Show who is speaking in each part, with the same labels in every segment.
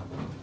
Speaker 1: Amém.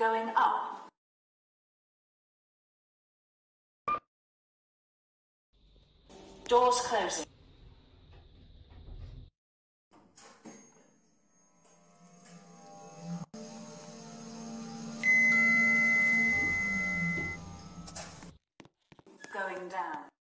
Speaker 1: Going up. Doors closing. Going down.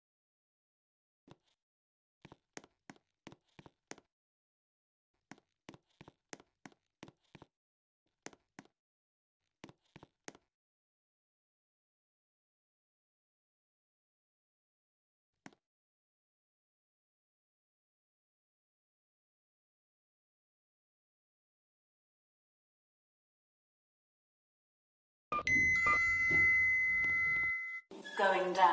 Speaker 1: Going down.